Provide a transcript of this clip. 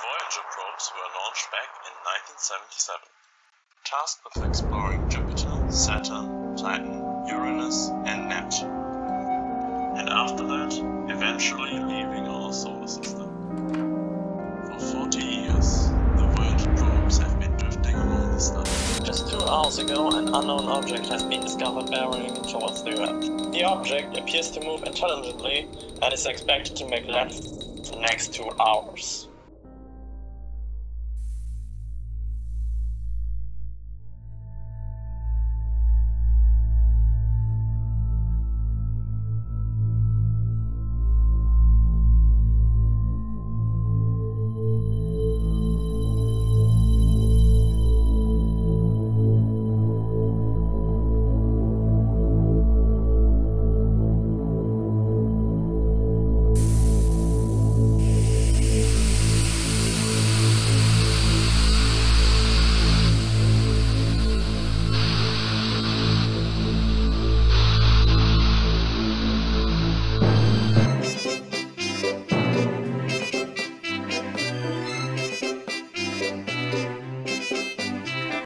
Voyager probes were launched back in 1977, tasked with exploring Jupiter, Saturn, Titan, Uranus, and Neptune. And after that, eventually leaving our solar system. For 40 years, the Voyager probes have been drifting around the star. Just two hours ago, an unknown object has been discovered bearing towards the Earth. The object appears to move intelligently and is expected to make land the next two hours.